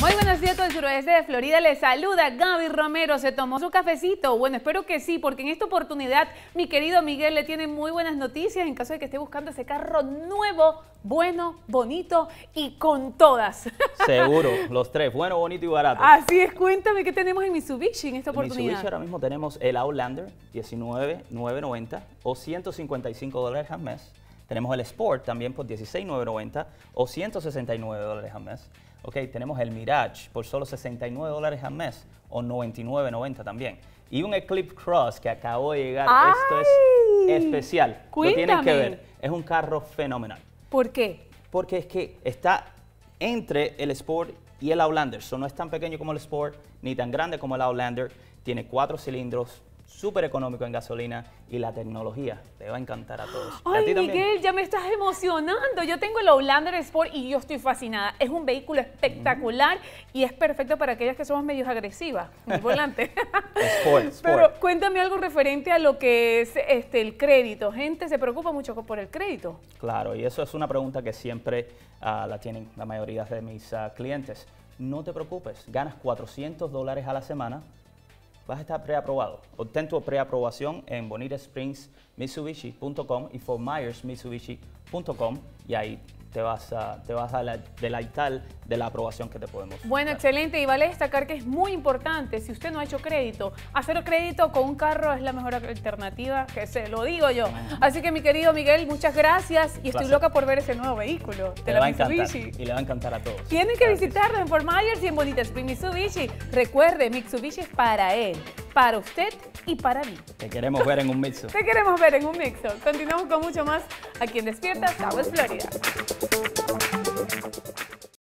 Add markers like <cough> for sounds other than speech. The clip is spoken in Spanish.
Muy buenos días todo el suroeste de Florida. Les saluda Gaby Romero. ¿Se tomó su cafecito? Bueno, espero que sí, porque en esta oportunidad mi querido Miguel le tiene muy buenas noticias en caso de que esté buscando ese carro nuevo, bueno, bonito y con todas. Seguro, <laughs> los tres, bueno, bonito y barato. Así es, cuéntame qué tenemos en Mitsubishi en esta En oportunidad. Mitsubishi ahora mismo tenemos el Outlander 19,990 o 155 dólares al mes. Tenemos el Sport también por 16,990 o 169 dólares al mes. Ok, tenemos el Mirage por solo 69 dólares al mes o 99,90 también. Y un Eclipse Cross que acabó de llegar. Esto ¡Ay! es especial. Lo tienen que Cuéntame. ver. Es un carro fenomenal. ¿Por qué? Porque es que está entre el Sport y el Outlander. So, no es tan pequeño como el Sport, ni tan grande como el Outlander. Tiene cuatro cilindros, súper económico en gasolina y la tecnología le va a encantar a todos. ¿A Ay, también? Miguel, ya me estás emocionando. Yo tengo el Outlander Sport y yo estoy fascinada. Es un vehículo espectacular y es perfecto para aquellas que somos medios agresivas. <laughs> El volante. Sport, Sport. Pero cuéntame algo referente a lo que es este, el crédito. Gente se preocupa mucho por el crédito. Claro, y eso es una pregunta que siempre ah, la tienen la mayoría de mis ah, clientes. No te preocupes, ganas 400 dólares a la semana, vas a estar preaprobado. Obtén tu preaprobación en bonitaSpringsMitsubishi.com y ForMyersMitsubishi.com y ahí te vas a, te vas a la- de la aprobación que te podemos Bueno, dar. excelente. Y vale destacar que es muy importante, si usted no ha hecho crédito, hacer crédito con un carro es la mejor alternativa, que se lo digo yo. Así que mi querido Miguel, muchas gracias y estoy loca por ver ese nuevo vehículo de Te la Mitsubishi. y le va a encantar a todos. Tienen que sí. visitarlo en Fort Myers y en Bonita Spring Mitsubishi. Recuerde, Mitsubishi es para él, para usted y para mí. Te queremos ver en un Mitsu. <laughs> Te queremos ver en un mixo. Continuamos con mucho más aquí en Despierta, Southwest Florida.